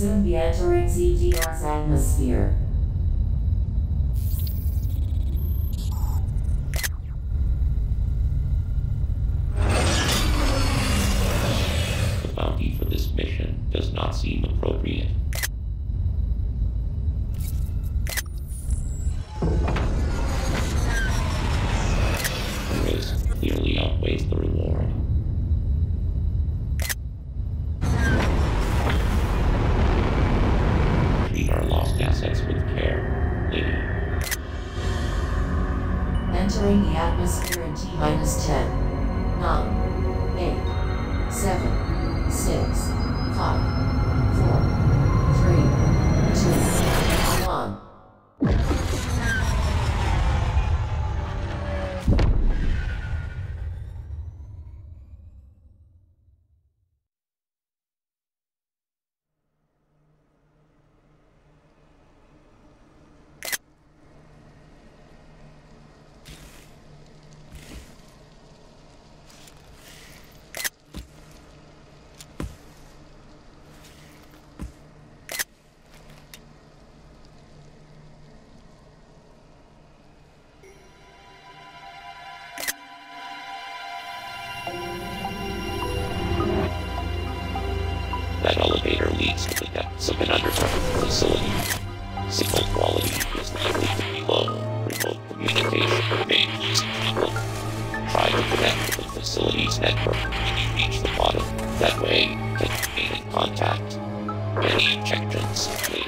soon be entering ZDR's atmosphere. The bounty for this mission does not seem appropriate. Entering the atmosphere at T minus 10. Many objectives.